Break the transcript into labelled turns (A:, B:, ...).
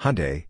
A: Hyundai